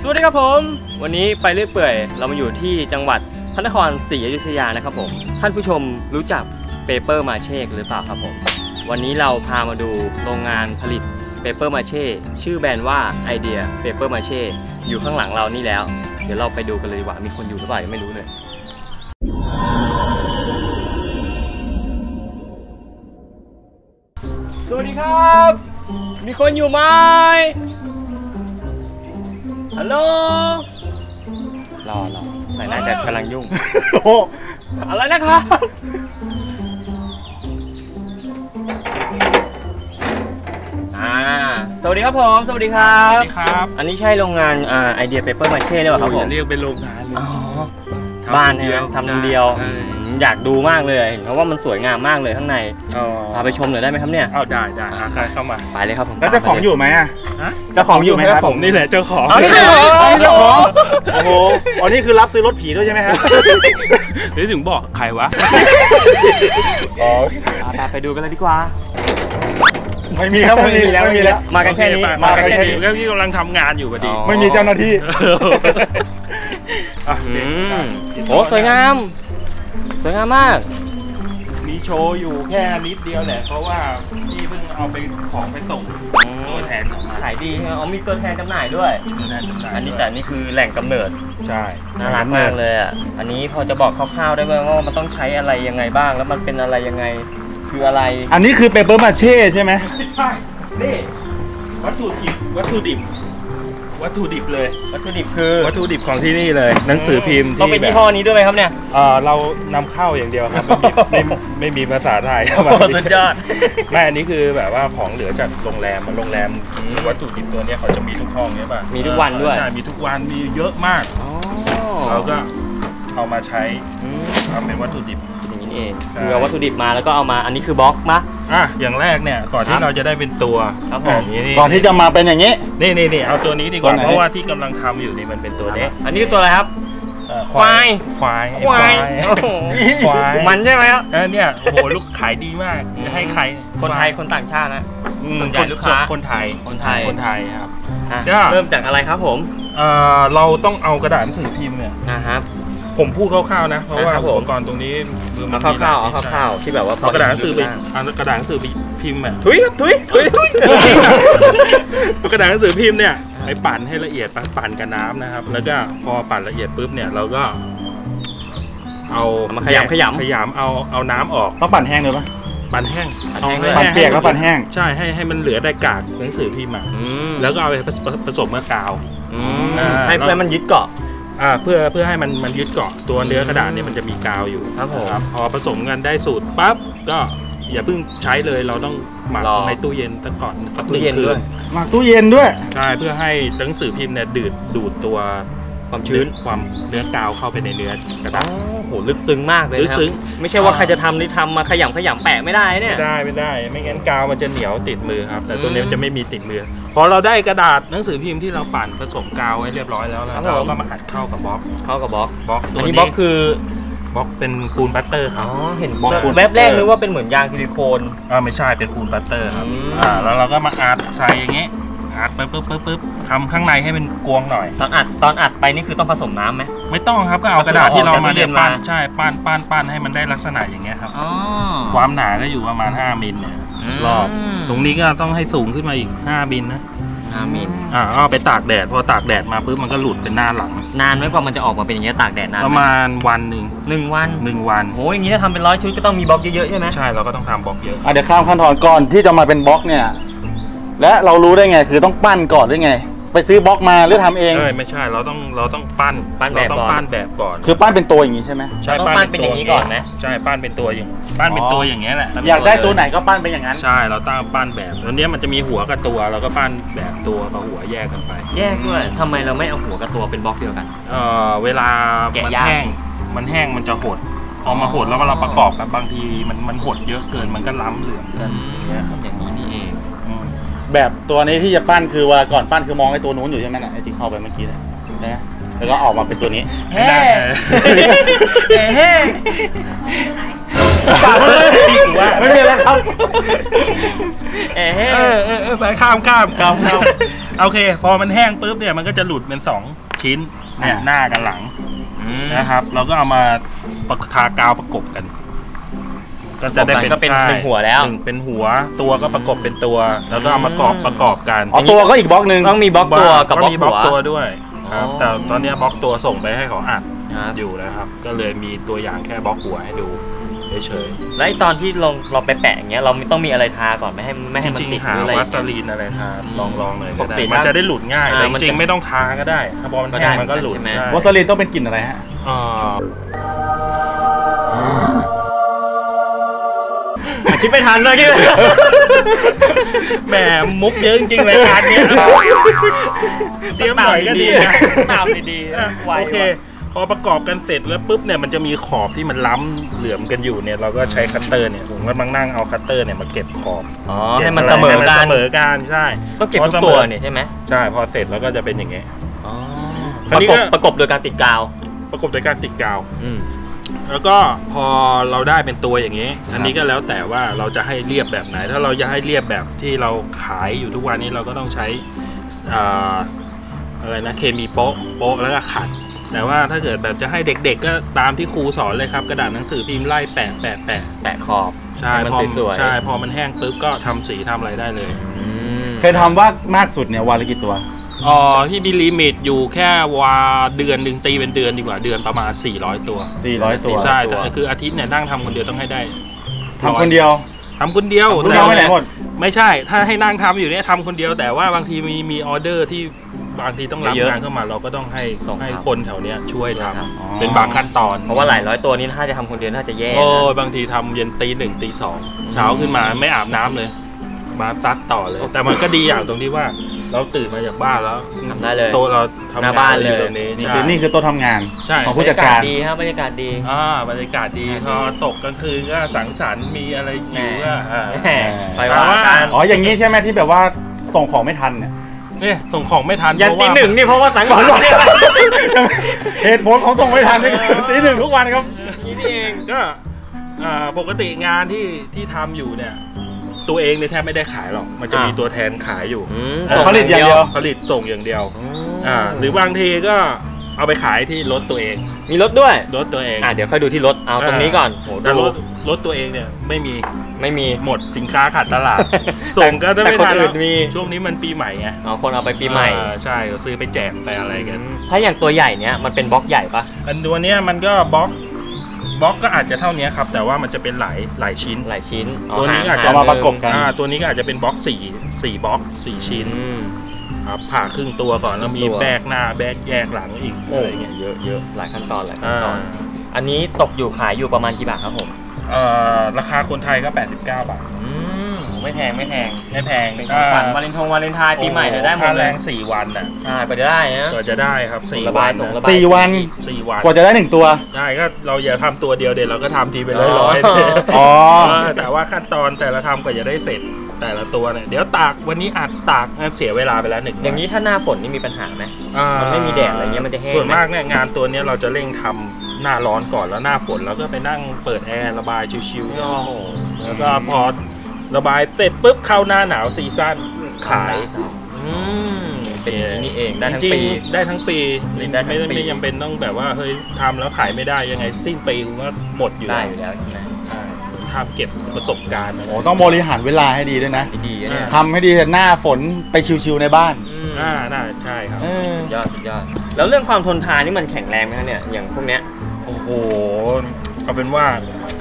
สวัสดีครับผม วันนี้ไปเรื่อยเปื่อย เรามาอยู่ที่จังหวัดพระนครศรีอยุธยานะครับผม ท่านผู้ชมรู้จักเปเปอร์มาเช่หรือเปล่าครับผม วันนี้เราพามาดูโรงงานผลิตเปเปอร์มาเช่ชื่อแบรนด์ว่าไอเดียเปเปอร์มาเช่อยู่ข้างหลังเรานี่แล้ว เดี๋ยวเราไปดูกันเลยดีกว่ามีคนอยู่หรือเปล่ายังไม่รู้เลยสวัสดีครับ มีคนอยู่ไหม ฮัลโหล รอรอใส่น่าจะกำลังยุ่ง โอ้โหอะไรนะครับอ่า สวัสดีครับผม สวัสดีครัสบวัสดีครับ อันนี้ใช่โรงงานอ่าไอเดียเปเปอร์มาเช่หรือเปล่าครับโอ้ผยอมย่าเรียกเป็นโรงงานเลยอ๋อทำบ้านใช่ไหมทำคนเดียวใช่อืมอยากดูมากเลยเห็นเพราะว่ามันสวยงามมากเลยข้างในอ๋อพาไปชมหน่อยได้ไหมครับเนี่ยเอาได้ได้อะใครเข้ามา ไปเลยครับผม แล้วเจ้าของอยู่ไหมอะฮะ เจ้าของอยู่ไหมครับผมนี่แหละเจ้าของเอานี่เหรออ๋อนี่เจ้าของโอ้โหอ๋อนี่คือรับซื้อรถผีด้วยใช่ไหมครับนี่ถึงบอกใครวะอ๋ออะไปไปดูกันเลยดีกว่าไม่มีครับไม่มีไม่มีแล้วไม่มีแล้วมากันแค่นี้โอเมากันแค่นี้ก็พี่กำลังทำงานอยู่พอดีอ๋อไม่มีเจ้าหน้าที่อะอืเด็กมอะโอ้สวยงามสวยงามมาก มีโชว์อยู่แค่นิดเดียวแหละ เพราะว่าพี่เพิ่งเอาไปของไปส่งตัวแทนออกมาขายดีใช่ไหมอ๋อมีตัวแทนจำหน่ายด้วย ตัวแทนจำหน่ายอันนี้แต่นี่คือแหล่งกำเนิด ใช่น่ารักมากเลยอะ อันนี้พอจะบอกคร่าวๆได้ไหมว่ามันต้องใช้อะไรยังไงบ้าง แล้วมันเป็นอะไรยังไง คืออะไร อันนี้คือเปเปอร์มาเช่ใช่ไหมไม่ใช่ นี่ วัตถุดิบวัตถุดิบ วัตถุดิบเลย วัตถุดิบคือวัตถุดิบของที่นี่เลย หนังสือพิมพ์ต้องเป็นที่ยี่แบบห้อนี้ด้วยไหมครับเนี่ยเอ่อเรานำเข้าอย่างเดียวครับไม่มีไม่ไม่มีภาษาไทยเข้ามาโอ้สุดยอด ไม่อันนี้คือแบบว่าของเหลือจากโรงแรมมันโรงแรมวัตถุดิบตัวเนี้ยเขาจะมีทุกห้องใช่ป่ะมีทุกวันด้วย ใช่มีทุกวันมีเยอะมากอ๋อเราก็เอามาใช้อืมทำเป็นวัตถุดิบอย่าง นี้นี่เองใช่ คือเอาวัตถุดิบมาแล้วก็เอามาอันนี้คือบล็อกมะ อะอย่างแรกเนี่ยก่อนครัที่บเราจะได้เป็นตัวครับผมอย่างนี้ก่อนที่จะมาเป็นอย่างนี้ นี่นี่นี่เอาตัวนี้ดีกว่าตัวไหน เพราะว่าที่กำลังทำอยู่นี่มันเป็นตัวนี้อันนี้คือตัวอะไรครับเอ่อควาย ควายไอ้ควายโอ้โหควายมันใช่ไหมครับ เออเนี่ยโอ้โหลูกขายดีมากอืม ให้ใครคนไทยคนต่างชาตินะ อืมส่วนใหญ่ลูกค้าคนไทยคนไทย คนไทยครับ อะจ้าเริ่มจากอะไรครับผมเอ่อเราต้องเอากระดาษหนังสือพิมพ์เนี่ย นะครับ ผมพูดคร่าวๆนะ เพราะว่าครับผมอุปกรณ์ตรงนี้คือมัเอานคร่าวๆเอาคร่าวๆที่แบบว่าพเอากระดาษหนังสือไปบ้างเอากระดาษหนังสือพิมพ์อะถุยครับถุยถุยถุยเอากระดาษหนังสือพิมพ์เนี่ยไปปั่นให้ละเอียดปั่นกับน้ำนะครับ แล้วก็พอปั่นละเอียดปุ๊บเนี่ยเราก็ เอาเอามาขยำขยำขยำเอาเอาน้ำออกต้องปั่นแห้งเลยปะปั่นแห้งปั่นแห้งด้วยปั่นเปียกแล้วปั่นแห้ง ใช่ให้ให้มันเหลือแต่กากหนังสือพิมพ์อะอืมแล้วก็เอาไปผสผสมกับกาวอืมอ่าให้เพื่อนมันยึดเกาะ อ่าเพื่อเพื่อให้มันมันยึดเกาะตัวเนื้อกระดาษเนี่ยมันจะมีกาวอยู่ครับผมพอผสมกันได้สูตรปั๊บก็อย่าเพิ่งใช้เลยเราต้องหมักรอในตู้เย็นตั้งก่อนสักหตู้นึ่งเย็นคืด้วยนหมักตู้เย็นด้วย ใช่เพื่อให้หนังสือพิมพ์เนี่ยดูดดูดตัว ความชื้นความเนื้อกาวเข้าไปในเนื้อกระอ๋อดาษโหลึกซึ้งมากเลยลึนะกครับ ซึ้งไม่ใช่ว่าใครจะทำนี่ทำมาขยำขยำแปะไม่ได้เนี่ย ไม่ได้ไม่ได้ ไม่งั้นกาวมันจะเหนียวติดมือครับ แต่ตัวนี้อืมมันจะไม่มีติดมือ พอเราได้กระดาษหนังสือพิมพ์ที่เราปั่นผสมกาวไว้เรียบร้อยแล้วครับแล้วเราผมก็มาอัดเข้ากับบล็อกเข้ากับบล็อกบล็อกตัวอันนี้นี้บล็อกคือบล็อกเป็นปูนปลาสเตอร์ครับ อ๋อเห็นบล็อกปูนแวบแรกนึกว่าเป็นเหมือนยางซิลิโคน อ่าไม่ใช่เป็นปูนปลาสเตอร์ครับอืม อ่าแล้วเราก็มาอัดใส่อย่างงี้ อัดปึ๊บปึ๊บปึ๊บปึ๊บทำข้างในให้เป็นกลวงหน่อย ตอนอัดตอนอัดไปนี่คือต้องผสมน้ำไหม ไม่ต้องครับก็เอากระดาษที่เรามาเนี่ยเอาจากตู้เย็นมาปั้นใช่ปั้นปั้นปั้นให้มันได้ลักษณะอย่างเงี้ยครับ อ๋อ ความหนาก็อยู่ประมาณ 5มิลเนี่ยอืมรอบตรงนี้ก็ต้องให้สูงขึ้นมาอีก 5มิลนะห้ามิลอ่าเอาไปตากแดดพอตากแดดมาปุ๊บมันก็หลุดเป็นหน้าหลัง นานไหมกว่ามันจะออกมาเป็นอย่างเงี้ยตากแดดนานไหประมาณวันหนึ่งหนึ่งวันหนึ่งวันโอ้ยอย่างงี้ถ้าทำเป็นร้อยชุดก็ต้องมีบล็อกเยอะๆใช่ไหมใช่เราก็ต้องทำบล็อกเยอะอะเดี๋ยวข้ามขั้นตอนก่อนที่จะมาเป็นบล็อกเนี่ย และเรารู้ได้ไงคือต้องปั้นก่อนหรือไง ไปซื้อบล็อกมาหรือทำเอง เอ้ยไม่ใช่เราต้องเราต้องปั้นเราต้องปั้นแบบก่อนคือปั้นเป็นตัวอย่างนี้ใช่ไหมใช่เราต้องปั้นเป็นอย่างนี้ก่อนไหมใช่ปั้นเป็นตัวอย่างปั้นเป็นตัวอย่างเงี้ยแหละอยากได้ตัวไหนก็ปั้นเป็นอย่างนั้น ใช่เราตั้งปั้นแบบตัวเนี้ยมันจะมีหัวกับตัวเราก็ปั้นแบบตัวกับหัวแยกกันไปแยกด้วยทำไมเราไม่เอาหัวกับตัวเป็นบล็อกเดียวกัน เอ่อเวลาแกะมันยาก แห้งมันแห้งมันจะหดพอมาหดแล้วเวลาประกอบกันบางทีมันมันหดเยอะเกินมันก็ล้ำเหลื่อมกันอย่างเงี้ยครับ อย่างนี้นี่เองอืม แบบตัวนี้ที่จะปั้นคือเวลาก่อนปั้นคือมองไอ้ตัวนู้นอยู่ใช่ไหมน่ะไอ้ที่เข้าไปเมื่อกี้นะนะแล้วก็ออกมาเป็นตัวนี้ไม่ได้เฮ้เฮ้กูว่าไม่มีแล้วครับเอ๊เอะอเออเออไปข้ามข้ามครับครับโอเค พอมันแห้งปุ๊บเนี่ยมันก็จะหลุดเป็นสองชิ้นเนี่ยอ่าหน้ากับหลังอืมนะครับ เราก็เอามาประทากาวประกบกัน ก็จะได้เป็นก็เป็นใช่หนึ่งหัวแล้วหนึ่งเป็นหัวตัวก็ประกบเป็นตัว แล้วก็เอามากรอบประกอบกันเอาตัวก็อีกบล็อกหนึ่งต้องมีบล็อกตัวกับบล็อกมีบล็หัอกวตัวด้วยครับอ๋อแต่ตอนเนี้ยบล็อกตัวส่งไปให้เขาอัดครับอยู่นะครับ ก็เลยมีตัวอย่างแค่บล็อกหัวให้ดูเฉยแล้วไอ้ตอนที่ลงเราไปแปะอย่างเงี้ยเราต้องมีอะไรทาก่อนไม่ให้ไม่ๆจให้มันริงติดๆหาหรืออะไรวัสลีนอะไรทาอืมลองลองๆเลยก็ปกติได้มันจะได้หลุดง่ายอ่าแต่จมันริงจะๆไม่ต้องทาก็ได้ถ้าพอมันก็ได้แห้งมันก็หลุดใช่ไหมใช่วอสลินต้องเป็นกลิ่นอะไรฮะอ่า คิดไม่ทันเลยคิดไม่ทันแหมมุกเยอะจริงๆรายการเนี้ยเตรียมหน่อยก็ดีนะตามดีๆอะไวโอเค พอประกอบกันเสร็จแล้วปุ๊บเนี่ยมันจะมีขอบที่มันล้ำเหลื่อมกันอยู่เนี่ย เราก็ใช้คัตเตอร์เนี่ยผมก็มังนั่งเอาคัตเตอร์เนี่ยมาเก็บขอบอ๋อก็บให้มันะไรเสมอให้กันเสมอกันใช่ต้องเก็บพอทุกสมอตัวเนี่ยใช่ไหมใช่พอเสร็จแล้วก็จะเป็นอย่างเงี้ยอ๋อคราปวนี้ระกก็บประกบโดยการติดกาว ประกบด้วยการติดกาว อืม แล้วก็พอเราได้เป็นตัวอย่างนี้อันนี้ก็แล้วแต่ว่าเราจะให้เรียบแบบไหน ถ้าเราจะให้เรียบแบบที่เราขายอยู่ทุกวันนี้เราก็ต้องใช้อ่าอะไรนะเคมีโป๊ะโป๊ะแล้วก็ขัด แต่ว่าถ้าเกิดแบบจะให้เด็กๆ ก็ตามที่ครูสอนเลยครับ กระดาษหนังสือพิมพ์ไล่แปะแปะแปะแปะขอบใช่ให้มันพอสวยๆใช่พอมันแห้งปุ๊บก็ทำสีทำอะไรได้เลยอืมเคยทำว่ามากสุดเนี่ยวันละกี่ตัว อ๋อที่มีลิมิตอยู่แค่วาเดือนหนึ่งตีเป็นเดือนดีกว่าเดือนประมาณ 400 ตัว400ตัวใช่แต่คืออาทิตย์เนี่ยนั่งทำคนเดียวต้องให้ได้ทำคนเดียวทำคนเดียวลูกน้องไปไหนหมดไม่ใช่ ถ้าให้นั่งทำอยู่เนี่ยทำคนเดียวแต่ว่าบางทีมีมีออเดอร์ที่บางทีต้องรับเยอะงานเข้ามาเราก็ต้องให้ส่งให้ครับคนแถวเนี้ยช่วยทครับอ๋อำเป็นบางขั้นตอน เพราะว่าหลายร้อยตัวนี้ถ้าจะทำคนเดียวน่าจะแย่โอ้นะบางทีทำเย็นตีหนึ่งตีสองเช้าขึ้นมาไม่อาบน้ำเลย มาตัดต่อเลย แต่มันก็ดีอย่างตรงที่ว่า เราตื่นมาจากบ้านแล้วทำได้เลยโต๊ะเราทำหน้าบ้านเลย ตรงนี้นี่ใช่คือนี่คือโต๊ะทำงาน ใช่ของผู้จัดการ บยดีครับบรรยากาศดี อ่าบรรยากาศดีพอตกกลางคืนก็สังสรรค์มีอะไรอยู่ก็อ่า แหมไปว่ากันอ๋ออย่างนี้ใช่ไหมที่แบบว่าส่งของไม่ทันเนี่ย เนี่ยส่งของไม่ทันยันเพราะตีว่าหนึ่งนี่เพราะว่าสังสรรค์เหตุผลของส่งไม่ทันนี่คือตีหนึ่งทุกวันครับ นี่นี่เองก็อ่าปกติงานที่ที่ทำอยู่เนี่ย ตัวเองเนี่ยแทบไม่ได้ขายหรอก มันจะมีอ่าตัวแทนขายอยู่อืมผลิตอย่างเดียวผลิตส่งอย่างเดียวอืมอ่าหรือบางทีก็เอาไปขายที่รถตัวเอง มีรถด้วยรถตัวเองอะเดี๋ยวค่อยดูที่รถเอาตรงนี้ก่อนโหแต่ดูรถรถตัวเองเนี่ยไม่มีไม่มีหมดสินค้าขาดตลาด ส่งก็จะแต่ไม่คนทันอื่แล้วนมีช่วงนี้มันปีใหม่ไงอ๋อคนเอาไปปีใหม่อ่าใช่ก็ซื้อไปแจกไปอะไรกัน ถ้าอย่างตัวใหญ่เนี้ยมันเป็นบล็อกใหญ่ปะอันตัวเนี้ยมันก็บล็อก บล็อกก็อาจจะเท่านี้ครับ แต่ว่ามันจะเป็นหลายหลายชิ้น หลายชิ้นตัวนี้อาจจะเอามาประกบกันอ่าตัวนี้ก็อาจจะเป็นบล็อกสี่สี่บล็อกสี่ชิ้นอืมครับผ่าครึ่งตัวก่อนแล้วมีครึ่งตัวแบกหน้าแบกแยกหลังอีกโอ้อะไรเงี้ยเยอะเยอะหลายขั้นตอนหลายขั้นอ่าตอน อันนี้ตกอยู่ขายอยู่ประมาณกี่บาทครับผมเอ่อราคาคนไทยก็ 89 บาทอืม ไม่แพงไม่แพงไม่แพงเป็นของขวัญวาเลนทงวาเลนไทน์ปีใหม่เดี๋ยวได้หมค่าดแรเลยงสี่วันน่ะใช่ไปได้นะก็จะได้ครับสี่ระวับายนส่งระน่ะบายสี่วัน สี่วันกว่าจะได้หนึ่งตัวใช่ก็เราอย่าทำตัวเดียวเดี๋ยวเราก็ทำทีไปเลอ๋ยอร้อยอ๋อ เออแต่ว่าขั้นตอนแต่ละทำกว่าจะได้เสร็จแต่ละตัวเนี่ยเดี๋ยวตากวันนี้อัดตากงั้นเสียเวลาไปแล้วหนึ่งวันอย่างนี้ถ้าหน้าฝนนี่มีปัญหาไหม อ่ามันไม่มีแดดอะไรเงี้ยมันจะแห้งส่วนไหมมากเนี่ยงานตัวเนี้ยเราจะเร่งทำหน้าร้อนก่อนแล้วหน้าฝนแล้วก็ไปนั่งเปิดแอร์ระบายชิวๆ โอ้โห แล้วก็พอ ระบายเสร็จปุ๊บเข้าหน้าหนาวซีซั่นขายอืมเป็นอย่างนี้นี่เองได้ทั้งจริปีๆได้ทั้งปีได้ทั้งไม่ปีไม่จำเป็นต้องแบบว่าเฮ้ยทำแล้วขายไม่ได้ยังไงสิ้นปีกูก็หมดอยู่ได้แล้วอยู่แล้วใช่ไหมใช่ทำเก็บประสบการณ์นะโอ้ต้องบริหารเวลาให้ดีด้วยนะดีๆเนี่ยทำให้ดีหน้าฝนไปชิวๆในบ้านอืมอ่าน่าใช่ครับเออสุดยอดสุดยอด แล้วเรื่องความทนทานนี่มันแข็งแรงไหมครับเนี่ยอย่างพวกเนี้ยโอ้โหเอาเป็นว่า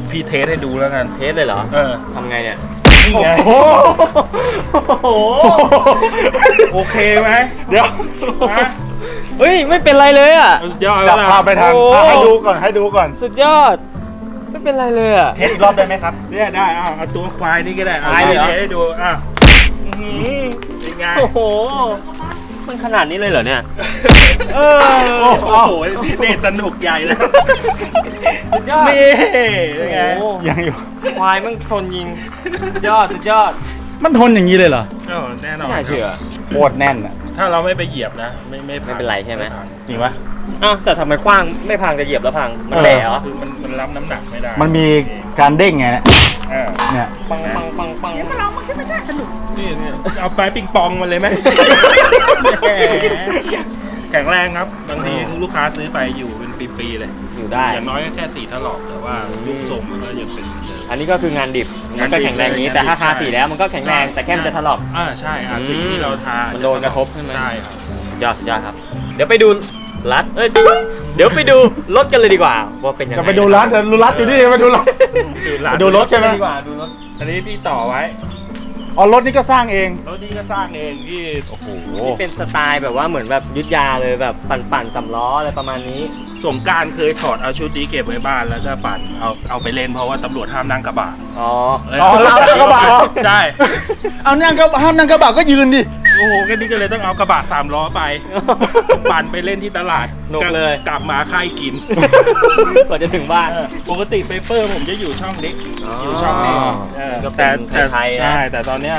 พี่เทสให้ดูแล้วกันเทสเลยเหรอเออทำไงเนี่ย นี่ไงโอ้โอ้โหโอเคไหมเดี๋ยวฮะเฮ้ยไม่เป็นไรเลยอะยอดจัแล้บวภาพไปทันโอ้ อะให้ดูก่อนให้ดูก่อน สุดยอด ไม่เป็นไรเลยอะ เทสอีกรอบได้ไหมครับ เนี่ยได้เอาเอาตัวควายนี่ก็ได้เอาควายเลยเหรอทสให้ดูอะอื้อหือเป็นไง โอ้โห มันขนาดนี้เลยเหรอเนี่ย เออ โอ้โหนี่สนุกใหญ่แล้วสุดยอดนี่เป็นไงโอ้โหยังอยู่ควายมันทนยิงสุดยอดสุดยอด มันทนอย่างนี้เลยเหรอโอ้แน่นอนไม่น่าเชื่อโคตรแน่นอะถ้าเราไม่ไปเหยียบนะ ไม่ไม่ผ่าไม่เป็นไรใช่ไหมผ่านจริงปะอ้าวแต่ทำไมกว้างไม่พังจะเหยียบแล้วพัง มันเออแบะเหรอ คือมันมันรับน้ำหนักไม่ได้ มันมีการเด้งไง เนี่ยอ่าเนี่ยปังปังปังปังนี่เนี่ยเอาไปปิงปองมาเลยไหมแข็งแรงครับ บางทีลูกค้าซื้อไปอยู่เป็นปีๆเลย อยู่ได้ อย่างน้อยก็แค่สีถลอกแต่ว่ารูปทรงมันก็ยังเป็นเหมือนเดิมอันนี้ก็คืองานดิบมันก็งานดิบแข็งแรงอย่างนี้เลยแต่ถ้าทาใช่สีแล้วมันก็แข็งแรงแต่แค่มันจะถลอกอ่าใช่อ่าสีที่เราทามันโดนกระทบใช่ไหมใช่ครับยอดสุดยอดครับ เดี๋ยวไปดูรัดเอ้ย เดี๋ยวไปดูรถกันเลยดีกว่าว่าเป็นยังไงจะไปดูร้านเธอดูร้านอยู่นี่ไปดูร้านไปดูรถใช่ไหมดีกว่าดูรถอันนี้พี่ต่อไว้อ๋อรถนี่ก็สร้างเองรถนี้ก็สร้างเองที่โอ้โหนี่เป็นสไตล์แบบว่าเหมือนแบบยุทธยาเลยแบบปั่นปั่นๆสำล้ออะไรประมาณนี้สงกรารเคยถอดเอาชุดนี้เก็บไว้บ้านแล้วก็ปั่นเอาเอาไปเล่นเพราะว่าตำรวจห้ามนั่งกระบะอ๋ออ๋อเรานั่งกระบะเหรอใช่เอานั่งก็ห้ามนั่งกระบะก็ยืนดิ โอ้โหก็นี่ก็เลยต้องเอากระบะสามล้อไป ปั่นไปเล่นที่ตลาดหนุกเลย กลับมาค่ายกินกว่าจะถึงบ้านเออปกติเปเปอร์ผมจะอยู่ช่องเล็กอ๋ออยู่ช่องนี้เออก็เป็นแต่ไทยๆนะ ใช่แต่ตอนเนี้ย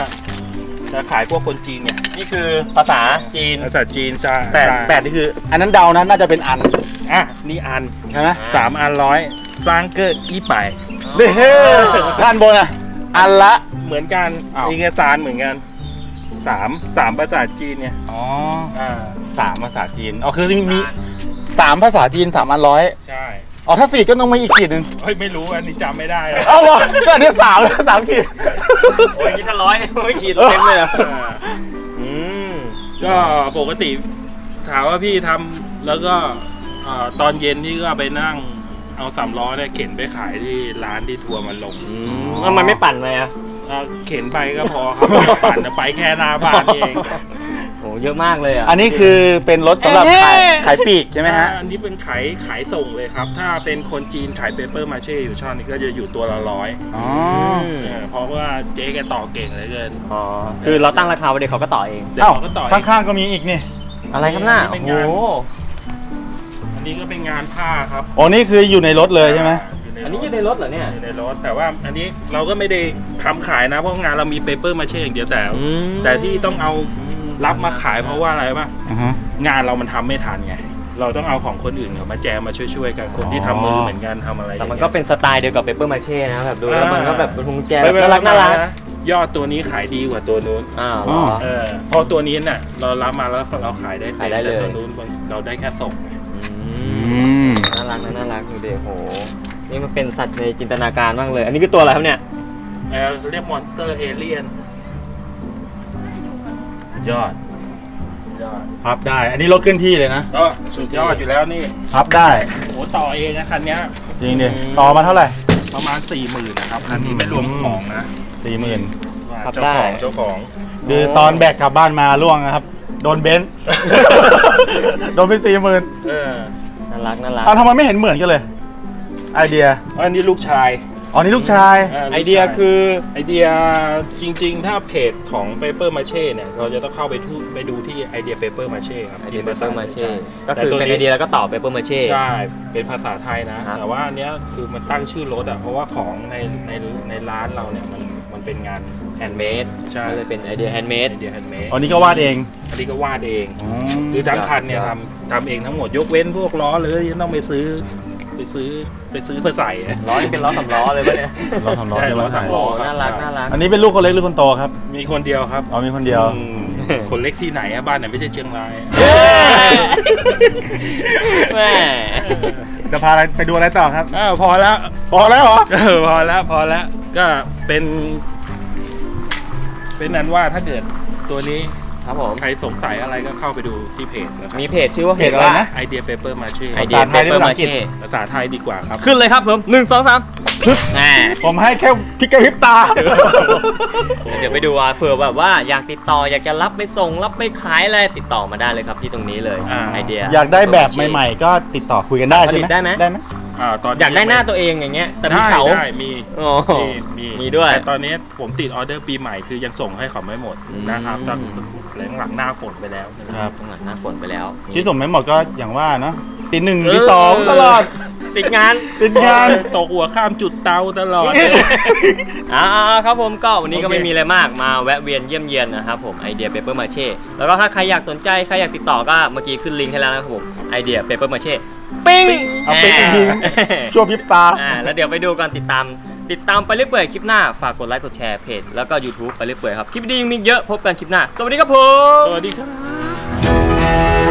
จะขายพวกคนจีนไงนี่คือภาษาจีนภาษาจีนใช่แปดใช่แปดนี่คือ อันนั้นเดานะน่าจะเป็นอันอะนี่อันใช่ไหมสามอันร้อยสร้างเกิดอีไป เด้เฮ้ด้านบนอะอันละ เหมือนกันอ้าว เอกสารเหมือนกัน สามสามภาษาจีนเนี่ยอ๋ออ่าสามภาษาจีนอ๋อคือมีสามภาษาจีนสามอันร้อยใช่อ๋อถ้าสี่ก็ต้องมีอีกขีดหนึ่งเฮ้ยไม่รู้อันนี้จำไม่ได้เลยเอาวะก็อันนี้สามแล้วสามขีดโอ้ยนี่ถ้าร้อยเนี่ยไม่ขีดเต็มเลยเหรออ่าอืมก็ปกติถามว่าพี่ทำแล้วก็อ่าตอนเย็นพี่ก็ไปนั่งเอาสามล้อเนี่ยเข็นไปขายที่ร้านที่ทัวร์มันลงแล้วมันไม่ปั่นเลยอะ อ่าเข็นไปก็พอครับปั่นไปแค่หน้าบ้านเองโหเยอะมากเลยอะอันนี้คือเป็นรถสำหรับขายเอ๊ะขายปลีกใช่ไหมฮะอันนี้เป็นขายขายส่งเลยครับ ถ้าเป็นคนจีนขายเปเปอร์มาเช่อยู่ช่องนี้ก็จะอยู่ตัวละร้อยอ๋อเออเพราะว่าเจ๊แกต่อเก่งเหลือเกินอ๋อคือเราตั้งราคาไว้เดี๋ยวเขาก็ต่อเองเดี๋ยวเอ้าเขาก็ต่อข้างๆก็มีอีกนี่อะไรครับหน้าเป็โอ้นโหงานอันนี้ก็เป็นงานผ้าครับอ๋อนี่คืออยู่ในรถเลยใช่ไหมยู่ใอันนี้อยู่ในรถเหรอเนี่ย อยู่ในรถแต่ว่าอันนี้เราก็ไม่ได้ทำขายนะเพราะงานเรามีเปเปอร์มาเช่อย่างเดียวแต่อืมแต่ที่ต้องเอารับมาขายเพราะว่าอะไรป่ะอือฮะงานเรามันทำไม่ทันไงเราต้องเอาของคนอื่นเขามาแจมมาช่วยๆกันคนที่ทำมือเหมือนกันทำอะไรแต่มันก็อย่างก็งี้เป็นสไตล์เดียวกับเปเปอร์มาเช่นะแบบดูแล้วอ่ามัมันก็แบบเป็นพวงกุญแจไม้แบบน่ารักน่ารักนะยอดตัวนี้ขายดีกว่าตัวนู้นอ้าวเหรอเออเพราะตัวนี้น่ะ เรารับมาแล้วเราขายได้ขายได้เต็มเลยแต่ตัวนู้นเราได้แค่ส่งอือืมมน่ารักนะน่ารักดูเดี๋ยวโห นี่มันเป็นสัตว์ในจินตนาการมากเลย อันนี้คือตัวอะไรครับเนี่ยเออเรียก monster alien ยอดพับได้ อันนี้รถขึ้นที่เลยนะ ก็สุดยอดอยู่แล้วนี่พับได้โอ้ต่อเองนะคันเนี้ยจริงดิต่อมาเท่าไหร่ประมาณสี่หมื่นนะครับคันนี้ไม่รวมของนะสีสี่หมื่นครับเจ้าได้ของเจ้าของคือตอนแบกกลับบ้านมาร่วงนะครับ โดนเบนซ์โดนไปสี่หมื่นเออน่ารักน่ารักเอาทำไมไม่เห็นเหมือนกันเลย ไอเดียอันนี้ลูกชายอ๋อนี่ลูกชายลูกชายไอเดียคือไอเดียจริง ๆ ถ้าเพจของ Paper m a c h e เนี่ยเราจะต้องเข้าไปทุไปดูที่ไอเดีย Paper m a c h e ครับไอเดียพิเปพ์เปอร์มาเช่แต่ก็คือตัวเป็นไอเดียแล้วก็ต่อเปเปอร์มาเช่ใช่ เป็นภาษาไทยนะครับแต่ว่าอันเนี้ยคือมันตั้งชื่อรถอะเพราะว่าของในในในร้านเราเนี่ยมันมันเป็นงานแฮนด์เมดใช่ก็เลยเป็นไอเดียแฮนด์เมดไอเดียแฮนด์เมดอ๋อนี่ก็วาดเองอันนี้ก็วาดเองอ๋อคือทั้งคันเนี่ยครับทำทำเองทั้งหมดยกเว้นพวกล้อเลยที่ต้องไปซื้อ ไปซื้อไปซื้อเพื่อใส่ล้อนี่เป็นล้อสามล้อเลยปะเนี่ยเราทำล้อใช่ใช่ไหมล้อสามล้อน่ารักน่ารักอันนี้เป็นลูกคนเล็กหรือคนโตครับ มีคนเดียวครับอ๋อมีคนเดียวอืมคนเล็กที่ไหนอะบ้านไหนไม่ใช่เชียงรายแม่จะพาอะไรไปดูอะไรต่อครับอ้าวพอแล้ว พอแล้วเหรอเออพอแล้วพอแล้วก็เป็น เป็นนั้นว่าถ้าเกิดตัวนี้ ครับผม ใครสงสัยอะไรก็เข้าไปดูที่เพจนะครับมีเพจชื่อว่าเพจเพจอะไรว่านะ ไอเดียเปเปอร์มาเช่ไอเดียภาษาไทเปยหรือเปอร์ภาษามาอังกฤษเช่ภาษาไทยดีกว่าครับ ขึ้นเลยครับผมหนึ่งสองสามปึ๊บแหมผมให้แค่พริกกระพริบตา เดี๋ยวไปดูว่าเผื่อแบบว่าอยากติดต่ออยากจะรับไปส่งรับไปขายอะไรติดต่อมาได้เลยครับที่ตรงนี้เลยอ่าไอเดีย อยากได้แบบใหม่ ๆ ก็ติดต่อคุยกันได้ใช่ไหมผลิตได้ไหมได้ไหม อ่าตอนอยากได้หน้าตัวเองอย่างเงี้ย แต่มีได้เขาได้มีโอ้มีมีมีด้วยแต่ตอนนี้ผมติดออเดอร์ปีใหม่คือยังส่งให้เขาไม่หมดอืมนะครับตอนหลังหลังหน้าฝนไปแล้วนะครับข้างหลังหน้าฝนไปแล้ว ที่ส่งไม่หมดก็อย่างว่าเนาะตีหนึ่งเออตีสองตลอดติดงานติดงานตกหัวข้ามจุดเตาตลอดอ่าครับผมก็วันนี้ก็โอเคไม่มีอะไรมากมาแวะเวียนเยี่ยมเยียนนะครับผมไอเดียเปเปอร์มาเช่แล้วก็ถ้าใครอยากสนใจใครอยากติดต่อก็เมื่อกี้ขึ้นลิงก์ให้แล้วนะครับผมไอเดียเปเปอร์มาเช่ปิ้งเอาปิ้งชั่วพริบตาอ่าแล้วเดี๋ยวไปดูกันติดตาม ติดตามไปเรื่อยๆคลิปหน้าฝากกดไลค์กดแชร์เพจแล้วก็ YouTube ไปเรื่อยๆครับ คลิปดียังมีเยอะพบกันคลิปหน้า สวัสดีครับผม สวัสดีครับบ